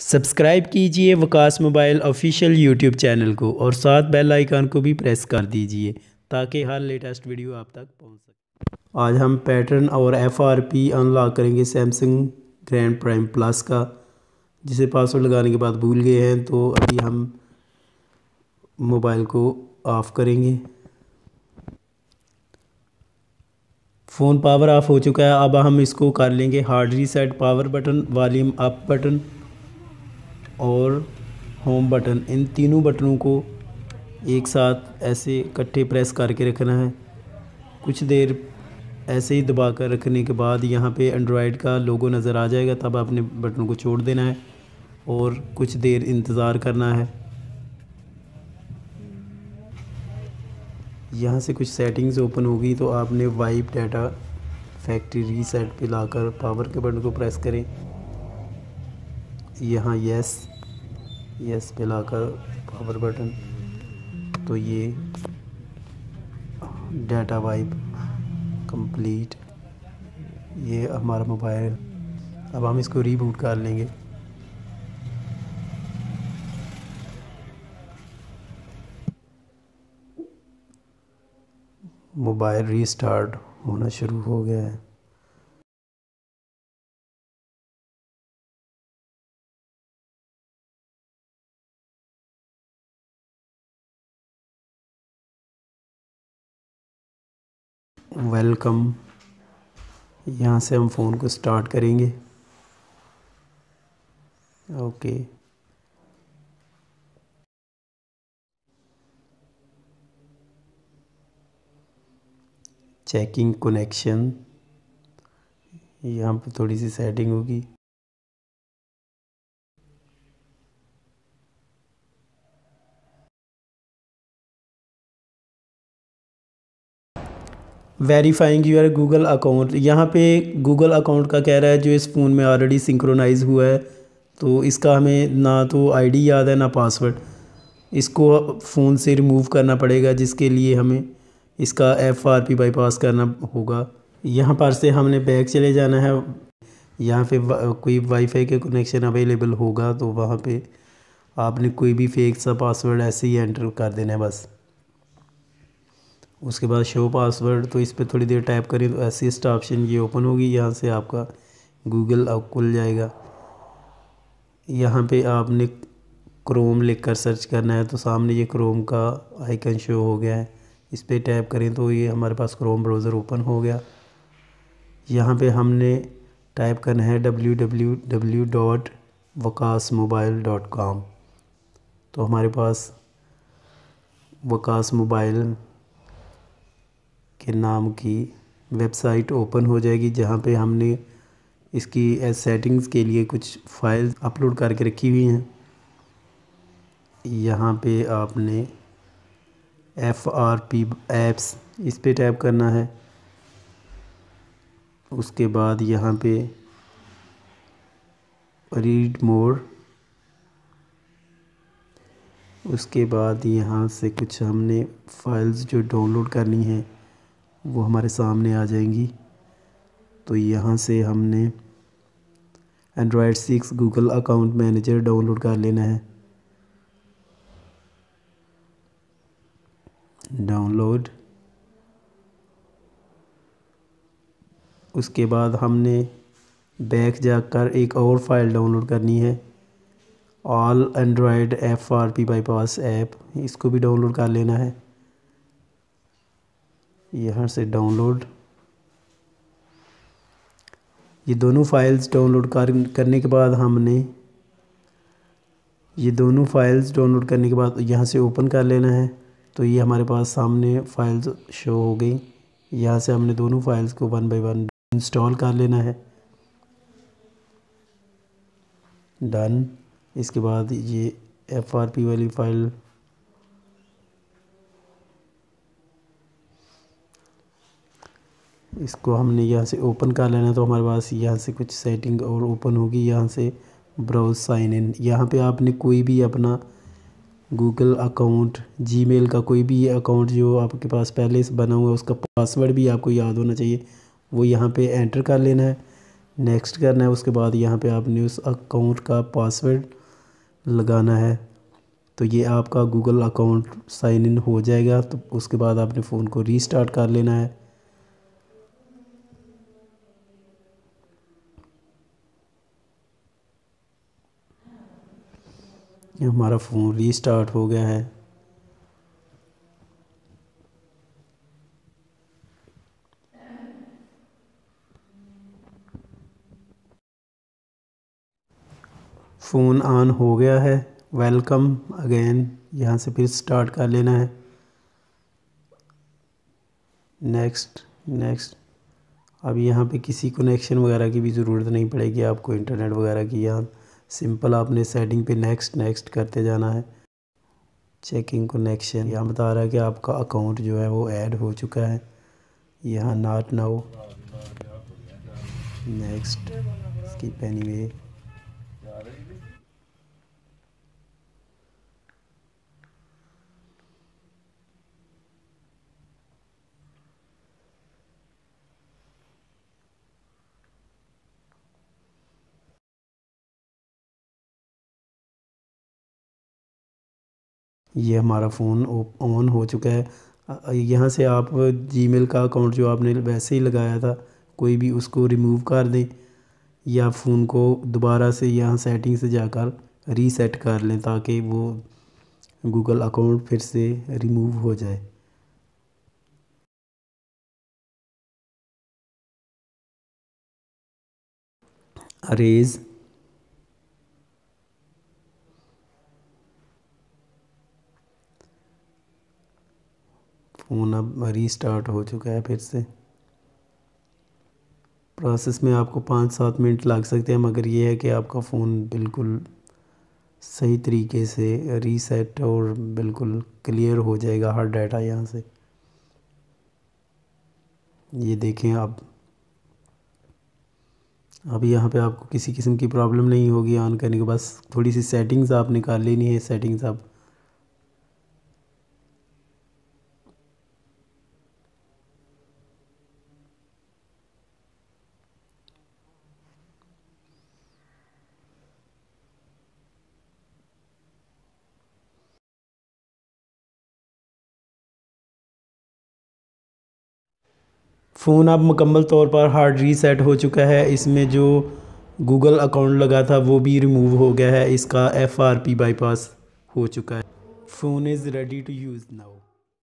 Subscribe कीजिए Waqas mobile official YouTube channel को और साथ बेल आइकन को भी प्रेस कर दीजिए ताकि हर लेटेस्ट वीडियो आप तक पहुँच सके। आज हम पैटर्न और एफ़ आर पी अनलॉक करेंगे सैमसंग ग्रैंड प्राइम प्लस का, जिसे पासवर्ड लगाने के बाद भूल गए हैं तो अभी हम मोबाइल को ऑफ़ करेंगे। फ़ोन पावर ऑफ़ हो चुका है, अब हम इसको कर लेंगे hard reset power button, volume up button. और होम बटन इन तीनों बटनों को एक साथ ऐसे इकट्ठे प्रेस करके रखना है। कुछ देर ऐसे ही दबा कर रखने के बाद यहाँ पे एंड्रॉयड का लोगो नज़र आ जाएगा, तब आपने बटन को छोड़ देना है और कुछ देर इंतज़ार करना है। यहाँ से कुछ सेटिंग्स ओपन होगी तो आपने वाइप डाटा फैक्ट्री रीसेट पे लाकर पावर के बटन को प्रेस करें। यहाँ यस यस पे लाकर पावर बटन तो ये डाटा वाइप कंप्लीट ये हमारा मोबाइल अब हम इसको रीबूट कर लेंगे। मोबाइल रीस्टार्ट होना शुरू हो गया है। वेलकम। यहाँ से हम फ़ोन को स्टार्ट करेंगे। ओके। Checking connection. यहाँ पर थोड़ी सी सेटिंग होगी। वेरीफाइंग यूर गूगल अकाउंट यहाँ पे गूगल अकाउंट का कह रहा है जो इस फ़ोन में ऑलरेडी सिंक्रोनाइज़ हुआ है तो इसका हमें ना तो आईडी याद है, ना पासवर्ड इसको फ़ोन से रिमूव करना पड़ेगा, जिसके लिए हमें इसका एफ़ आर पी बाईपास करना होगा. यहाँ पर से हमने बैग चले जाना है. यहाँ पे कोई वाईफाई के कनेक्शन अवेलेबल होगा तो वहाँ पे आपने कोई भी फेक सा पासवर्ड ऐसे ही एंटर कर देना है बस. उसके बाद शो पासवर्ड तो इस पर थोड़ी देर टाइप करें तो असिस्ट ऑप्शन ये ओपन होगी, यहाँ से आपका गूगल अब खुल जाएगा। यहाँ पे आपने क्रोम लिख कर सर्च करना है तो सामने ये क्रोम का आइकन शो हो गया है। इस पर टैप करें तो ये हमारे पास क्रोम ब्राउज़र ओपन हो गया। यहाँ पे हमने टाइप करना है W W W dot Waqas mobile dot तो हमारे पास वकास मोबाइल के नाम की वेबसाइट ओपन हो जाएगी, जहाँ पे हमने इसकी सेटिंग्स के लिए कुछ फाइल्स अपलोड करके रखी हुई हैं। यहाँ पे आपने एफ़ आर पी एप्स, इस पर टैप करना है। उसके बाद यहाँ पे रीड मोर। उसके बाद यहाँ से कुछ हमने फाइल्स जो डाउनलोड करनी है। वो हमारे सामने आ जाएँगी। तो यहाँ से हमने Android six Google account manager download कर लेना है। डाउनलोड उसके बाद हमने बैक जाकर एक और फ़ाइल डाउनलोड करनी है। All Android F R P bypass app इसको भी डाउनलोड कर लेना है। यहाँ से डाउनलोड ये दोनों फाइल्स डाउनलोड कर, करने के बाद हमने ये दोनों फाइल्स डाउनलोड करने के बाद यहाँ से ओपन कर लेना है। तो ये हमारे पास सामने फाइल्स शो हो गई। यहाँ से हमने दोनों फाइल्स को वन बाय वन इंस्टॉल कर लेना है। डन इसके बाद ये एफ़ आर पी वाली फ़ाइल इसको हमने यहाँ से ओपन कर लेना तो हमारे पास यहाँ से कुछ सेटिंग और ओपन होगी। यहाँ से ब्राउज साइन इन यहाँ पे आपने कोई भी अपना गूगल अकाउंट जीमेल का कोई भी अकाउंट जो आपके पास पहले से बना हुआ है, उसका पासवर्ड भी आपको याद होना चाहिए, वो यहाँ पे एंटर कर लेना है। नेक्स्ट करना है, उसके बाद यहाँ पे आपने उस अकाउंट का पासवर्ड लगाना है। तो ये आपका गूगल अकाउंट साइन इन हो जाएगा तो उसके बाद आपने फ़ोन को रीस्टार्ट कर लेना है। हमारा फ़ोन रीस्टार्ट हो गया है। फ़ोन ऑन हो गया है। वेलकम अगेन यहाँ से फिर स्टार्ट कर लेना है। नेक्स्ट नेक्स्ट अब यहाँ पे किसी कनेक्शन वगैरह की भी ज़रूरत नहीं पड़ेगी, आपको इंटरनेट वगैरह की यहाँ। सिंपल आपने सेटिंग पे नेक्स्ट नेक्स्ट करते जाना है। चेकिंग कनेक्शन यहाँ बता रहा है कि आपका अकाउंट जो है वो ऐड हो चुका है। यहाँ नाट नाउ नेक्स्ट स्किप एनीवे ये हमारा फ़ोन ऑन हो चुका है। यहाँ से आप जीमेल का अकाउंट जो आपने वैसे ही लगाया था, कोई भी उसको रिमूव कर दें या फ़ोन को दोबारा से यहाँ सेटिंग से जाकर रीसेट कर लें ताकि वो गूगल अकाउंट फिर से रिमूव हो जाए। अरेज़ फ़ोन अब रीस्टार्ट हो चुका है फिर से। प्रोसेस में आपको पाँच सात मिनट लग सकते हैं, मगर ये है कि आपका फ़ोन बिल्कुल सही तरीके से रीसेट और बिल्कुल क्लियर हो जाएगा, हर डाटा यहाँ से। ये देखें आप। अब यहाँ पे आपको किसी किस्म की प्रॉब्लम नहीं होगी ऑन करने के बस थोड़ी सी सेटिंग्स आप निकाल लेनी है सेटिंग्स आप फ़ोन अब मुकम्मल तौर पर हार्ड रीसेट हो चुका है। इसमें जो गूगल अकाउंट लगा था, वो भी रिमूव हो गया है। इसका एफ़ आर पी बाईपास हो चुका है। Phone is ready to use now